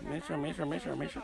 没事没事没事没事